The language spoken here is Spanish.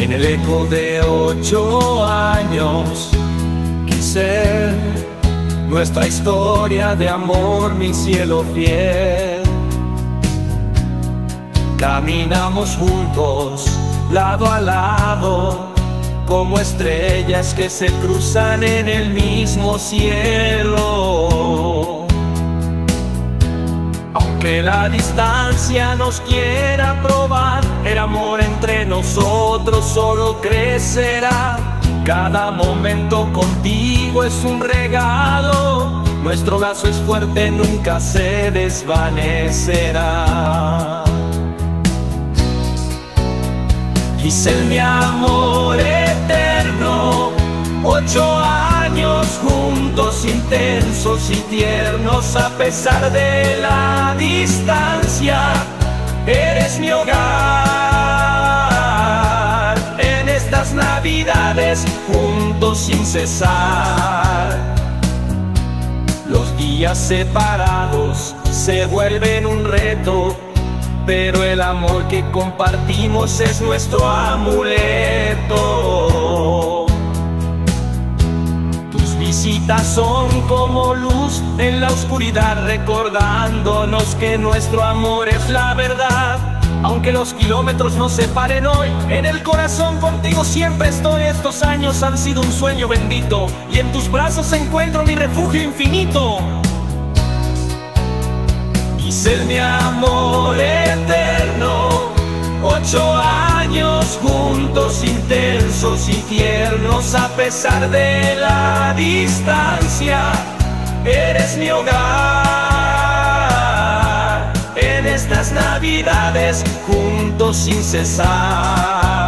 En el eco de ocho años quise nuestra historia de amor, mi cielo fiel. Caminamos juntos, lado a lado, como estrellas que se cruzan en el mismo cielo. Aunque la distancia nos quiera probar, el amor entre nosotros solo crecerá. Cada momento contigo es un regalo, nuestro lazo es fuerte, nunca se desvanecerá. Giselle, mi amor intensos y tiernos, a pesar de la distancia, eres mi hogar. En estas navidades, juntos sin cesar. Los días separados se vuelven un reto pero el amor que compartimos es nuestro amuleto. Son como luz en la oscuridad, recordándonos que nuestro amor es la verdad. Aunque los kilómetros nos separen hoy, en el corazón contigo siempre estoy. Estos años han sido un sueño bendito y en tus brazos encuentro mi refugio infinito. Y mi amor eterno, ocho años juntos, intensos y a pesar de la distancia, eres mi hogar. En estas navidades, juntos sin cesar.